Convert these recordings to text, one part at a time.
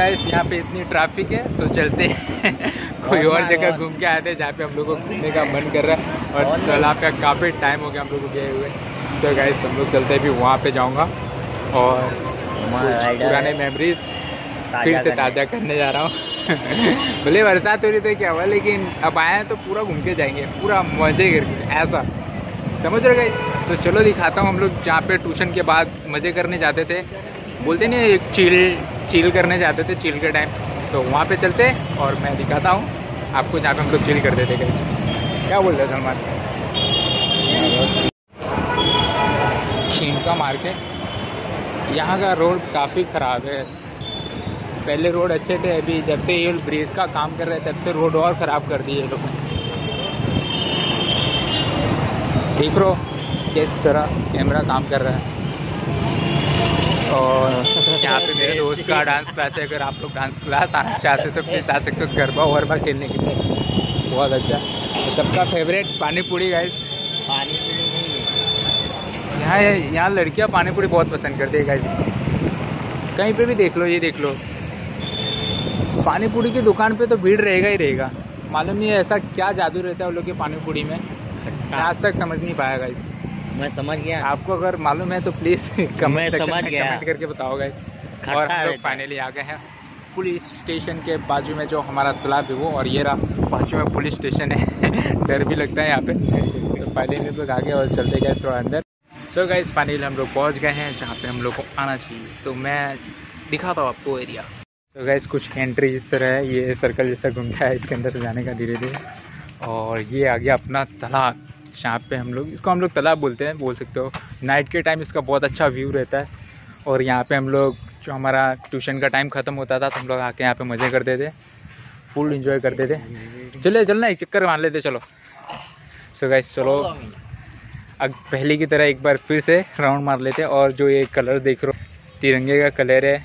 Guys यहाँ पे इतनी ट्रैफ़िक है तो चलते हैं। कोई और जगह घूम के आते हैं जहाँ पे हम लोग को घूमने का मन कर रहा है। और तालाब पे काफ़ी टाइम हो गया हम लोग को गए हुए। तो गाइस हम लोग चलते हैं भी वहाँ पे जाऊँगा। और पुराने मेमोरीज फिर से ताज़ा करने जा रहा हूँ। भले बरसात हो रही थी क्या हुआ लेकिन अब आए हैं तो पूरा घूम के जाएँगे। पूरा मज़े करके ऐसा। समझ रहे गए तो चलो दिखाता हूँ हम लोग जहाँ पे ट्यूशन के बाद मज़े करने जाते थे। बोलते नहीं एक चिल चिल करने जाते थे चिल के टाइम तो वहाँ पे चलते और मैं दिखाता हूँ आपको जहाँ पे हम लोग चिल करते थे गए क्या बोल रहे सलमान? खीन का. मार्केट यहाँ का रोड काफ़ी ख़राब है. पहले रोड अच्छे थे, अभी जब से ये ब्रिज का काम कर रहे हैं, तब से रोड और ख़राब कर दिए लोग देख रो किस तरह कैमरा काम कर रहा है. और यहाँ पे मेरे दोस्त का डांस क्लास है अगर आप लोग डांस क्लास आना चाहते तो प्लीज़ आ सकते हो गरबा वरबा खेलने के लिए। बहुत अच्छा। तो सबका फेवरेट पानी पूरी गाइस पानी पूरी यहाँ यहाँ लड़कियाँ पानी पूरी बहुत पसंद करती है गाइस कहीं पे भी देख लो ये देख लो। पानी पूरी की दुकान पे तो भीड़ रहेगा ही रहेगा। मालूम नहीं है ऐसा क्या जादू रहता है उन लोग के पानी पूरी में आज तक समझ नहीं पाया गाइस मैं समझ गया। आपको अगर मालूम है तो प्लीज़ कमेंट समझ गया। कमेंट करके बताओ गाइस खट्टा और हम लोग फाइनली आ गए हैं। पुलिस स्टेशन के बाजू में जो हमारा तालाब है वो और ये रहा। बाजू में पुलिस स्टेशन है। डर भी लगता है यहाँ पे। तो फाइनली हम लोग आगे और चलते गए थोड़ा अंदर। सो गाइस फाइनली हम लोग पहुँच गए हैं जहाँ पे हम लोग को आना चाहिए। तो मैं दिखाता हूँ आपको एरिया तो गाइस कुछ एंट्री इस तरह है। ये सर्कल जैसा घूमता है। इसके अंदर से जाने का धीरे धीरे और ये आ गया अपना तालाब। जहाँ पे हम लोग, इसको हम लोग तालाब बोलते हैं, बोल सकते हो। नाइट के टाइम इसका बहुत अच्छा व्यू रहता है। और यहाँ पे हम लोग, जो हमारा ट्यूशन का टाइम ख़त्म होता था तो हम लोग आके यहाँ पे मज़े करते थे। फुल इंजॉय करते थे। चले, चलना, एक चक्कर मार लेते, चलो। सो गाइस चलो। अब पहले की तरह एक बार फिर से राउंड मार लेते और जो ये कलर देख रहे हो, तिरंगे का कलर है।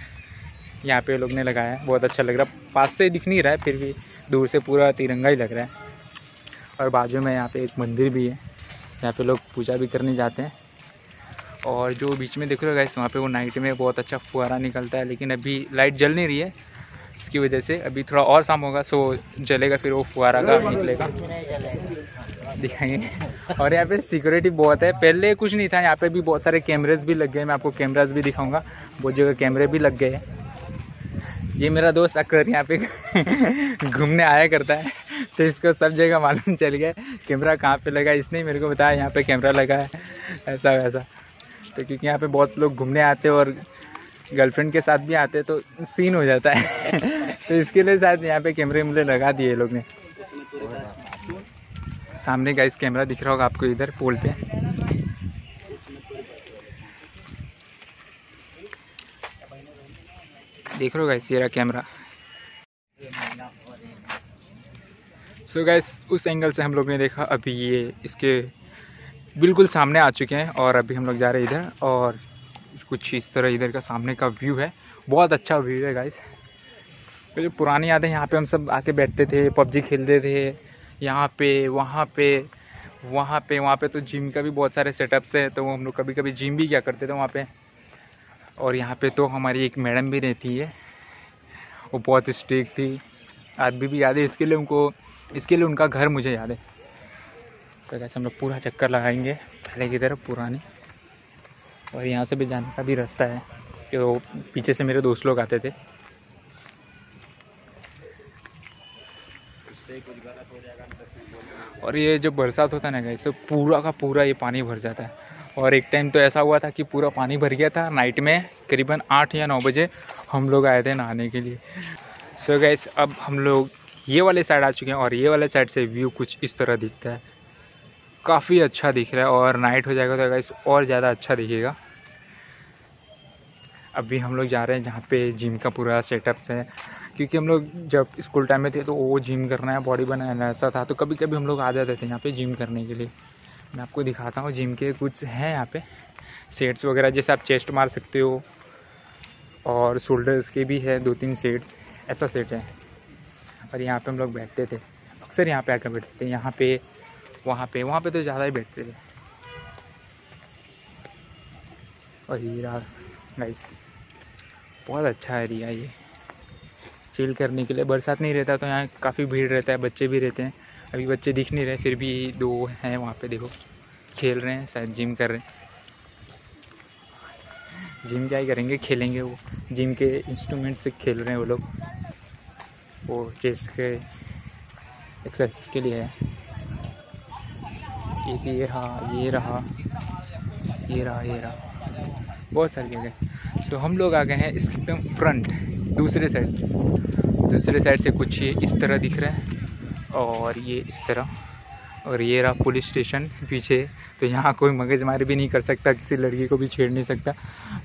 यहाँ पे लोग ने लगाया है। बहुत अच्छा लग रहा है। पास से दिख नहीं रहा है, फिर भी दूर से पूरा तिरंगा ही लग रहा है। और बाजू में यहाँ पे एक मंदिर भी है यहाँ पे लोग पूजा भी करने जाते हैं। और जो बीच में देख रहे हो गाइस वहाँ पे वो नाइट में बहुत अच्छा फुहारा निकलता है, लेकिन अभी लाइट जल नहीं रही है, इसकी वजह से अभी थोड़ा और शाम होगा सो जलेगा फिर वो फुहारा का निकलेगा। दिखाएँगे। और यहाँ पे सिक्योरिटी बहुत है, पहले कुछ नहीं था, यहाँ पे भी बहुत सारे कैमरेज भी लग गए, मैं आपको कैमराज भी दिखाऊँगा, बहुत जगह कैमरे भी लग गए। ये मेरा दोस्त अक्सर यहाँ पे घूमने आया करता है। तो इसको सब जगह मालूम चल गया। कैमरा कहाँ पे लगा इसने मेरे को बताया, यहाँ पे कैमरा लगा है। ऐसा, वैसा। तो क्योंकि यहाँ पे बहुत लोग घूमने आते और गर्लफ्रेंड के साथ भी आते हैं तो सीन हो जाता है। तो इसके लिए शायद यहाँ पे कैमरे मुझे लगा दिए लोग ने। सामने का इस कैमरा दिख रहा होगा आपको इधर, पोल पे। देख रहे हो गाइस ये रहा कैमरा। सो गाइस उस एंगल से हम लोग ने देखा, अभी ये इसके बिल्कुल सामने आ चुके हैं और अभी हम लोग जा रहे हैं इधर और कुछ इस तरह इधर का सामने का व्यू है। बहुत अच्छा व्यू है गाइस तो जो पुरानी यादें यहाँ पे हम सब आके बैठते थे, पबजी खेलते थे, यहाँ पे, वहाँ पे वहाँ पे वहाँ पे तो जिम का भी बहुत सारे सेटअप्स है तो हम लोग कभी कभी जिम भी क्या करते थे वहाँ पे। और यहाँ पे तो हमारी एक मैडम भी रहती है, वो बहुत स्ट्रिक थी। आज भी याद है इसके लिए उनको इसके लिए उनका घर मुझे याद है। तो कैसे हम लोग पूरा चक्कर लगाएँगे, पहले की तरफ़ पुरानी। और यहाँ से भी जाने का भी रास्ता है कि वो पीछे से मेरे दोस्त लोग आते थे। और ये जब बरसात होता है ना गाइस तो पूरा का पूरा ये पानी भर जाता है। और एक टाइम तो ऐसा हुआ था कि पूरा पानी भर गया था। नाइट में करीबन आठ या नौ बजे हम लोग आए थे नहाने के लिए। सो so गैस अब हम लोग ये वाले साइड आ चुके हैं और ये वाले साइड से व्यू कुछ इस तरह दिखता है। काफ़ी अच्छा दिख रहा है और नाइट हो जाएगा तो गैस और ज़्यादा अच्छा दिखेगा। अभी हम लोग जा रहे हैं जहाँ पे जिम का पूरा सेटअप्स है। क्योंकि हम लोग जब स्कूल टाइम में थे तो वो जिम करना है बॉडी बनाना ऐसा था। तो कभी कभी हम लोग आ जाते थे यहाँ पे जिम करने के लिए। मैं आपको दिखाता हूँ जिम के कुछ हैं यहाँ पे। सेट्स वगैरह जैसे आप चेस्ट मार सकते हो और शोल्डर्स के भी है दो तीन सेट्स ऐसा सेट है। और यहाँ पे हम लोग बैठते थे। अक्सर यहाँ पे आकर बैठते थे। यहाँ पे, वहाँ पे वहाँ पे तो ज़्यादा ही बैठते थे। और ये रहा गाइस बहुत अच्छा एरिया ये। चिल करने के लिए। बरसात नहीं रहता तो यहाँ काफ़ी भीड़ रहता है। बच्चे भी रहते हैं। अभी बच्चे दिख नहीं रहे, फिर भी दो हैं वहाँ पे, देखो। खेल रहे हैं, शायद जिम कर रहे हैं। जिम क्या ही करेंगे? खेलेंगे वो। जिम के इंस्ट्रूमेंट से खेल रहे हैं वो लोग। वो चेस्ट के एक्सरसाइज के लिए है। एक ये रहा ये रहा ये रहा ये रहा। बहुत सारी जगह। सो हम लोग आ गए हैं इसके एकदम फ्रंट दूसरे साइड दूसरे साइड से कुछ ये इस तरह दिख रहा है और ये इस तरह। और ये रहा पुलिस स्टेशन पीछे। तो यहाँ कोई मगजमारी भी नहीं कर सकता, किसी लड़की को भी छेड़ नहीं सकता।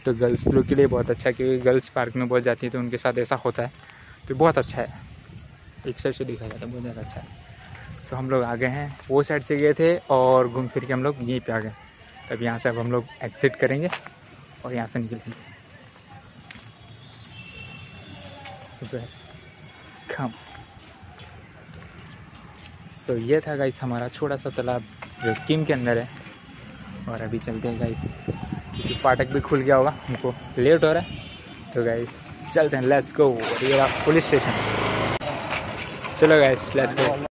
तो गर्ल्स लोग के लिए बहुत अच्छा क्योंकि गर्ल्स पार्क में बहुत जाती है तो उनके साथ ऐसा होता है। तो बहुत अच्छा है। एक साइड से दिखा जाता है, बहुत ज़्यादा अच्छा है। तो हम लोग आ गए हैं, वो साइड से गए थे और घूम फिर के हम लोग यहीं पे आ गए। तब यहाँ से अब हम लोग एग्जिट करेंगे और यहाँ से निकलेंगे। खम सो ये था गाइस हमारा छोटा सा तालाब जो किम के अंदर है। और अभी चलते हैं गाइस क्योंकि फाटक भी खुल गया होगा, हमको लेट हो रहा है। तो गाइस चलते हैं लेट्स गो ये पुलिस स्टेशन चलो गाइस लेट्स गो